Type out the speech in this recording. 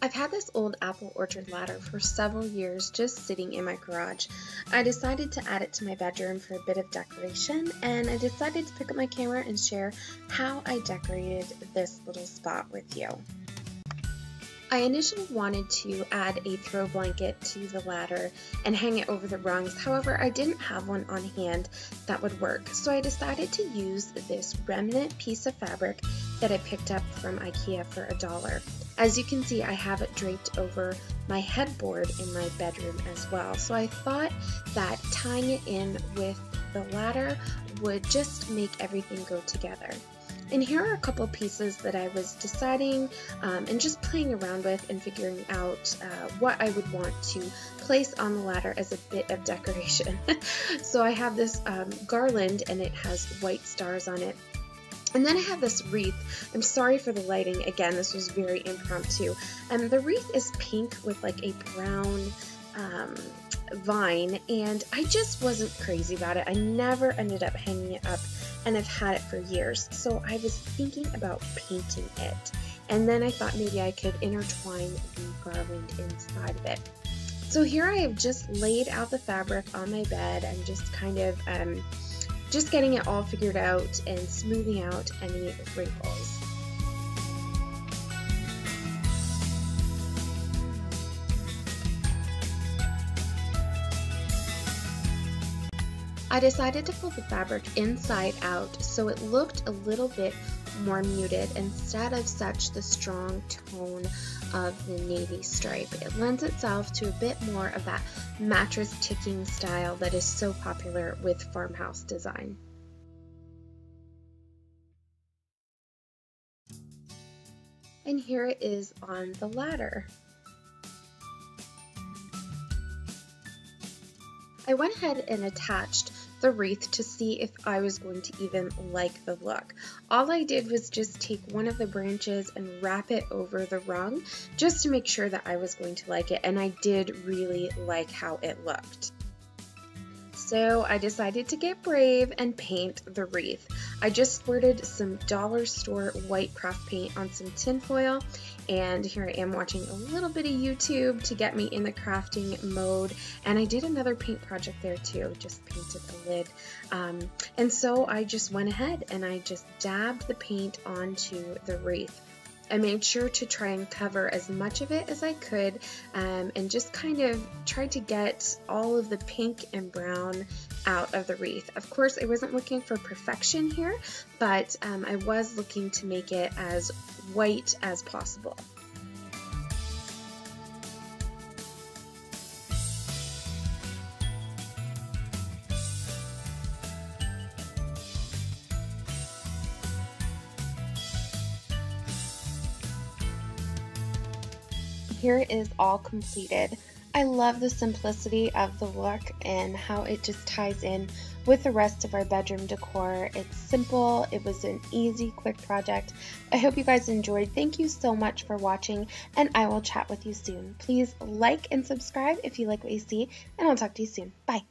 I've had this old apple orchard ladder for several years just sitting in my garage. I decided to add it to my bedroom for a bit of decoration and I decided to pick up my camera and share how I decorated this little spot with you. I initially wanted to add a throw blanket to the ladder and hang it over the rungs, however I didn't have one on hand that would work, so I decided to use this remnant piece of fabric that I picked up from Ikea for a dollar. As you can see, I have it draped over my headboard in my bedroom as well. So I thought that tying it in with the ladder would just make everything go together. And here are a couple pieces that I was deciding um, and just playing around with and figuring out uh, what I would want to place on the ladder as a bit of decoration. so I have this um, garland and it has white stars on it and then I have this wreath. I'm sorry for the lighting. Again, this was very impromptu. And the wreath is pink with like a brown um, vine, and I just wasn't crazy about it. I never ended up hanging it up, and I've had it for years. So I was thinking about painting it. And then I thought maybe I could intertwine the garland inside of it. So here I have just laid out the fabric on my bed and just kind of um, just getting it all figured out and smoothing out any wrinkles. I decided to fold the fabric inside out so it looked a little bit more muted instead of such the strong tone of the navy stripe. It lends itself to a bit more of that mattress ticking style that is so popular with farmhouse design. And here it is on the ladder. I went ahead and attached the wreath to see if I was going to even like the look. All I did was just take one of the branches and wrap it over the rung just to make sure that I was going to like it and I did really like how it looked. So I decided to get brave and paint the wreath. I just squirted some dollar store white craft paint on some tin foil and here I am watching a little bit of YouTube to get me in the crafting mode and I did another paint project there too, just painted the lid. Um, and so I just went ahead and I just dabbed the paint onto the wreath. I made sure to try and cover as much of it as I could um, and just kind of tried to get all of the pink and brown out of the wreath. Of course, I wasn't looking for perfection here, but um, I was looking to make it as white as possible. Here is all completed. I love the simplicity of the look and how it just ties in with the rest of our bedroom decor. It's simple, it was an easy, quick project. I hope you guys enjoyed. Thank you so much for watching, and I will chat with you soon. Please like and subscribe if you like what you see, and I'll talk to you soon. Bye.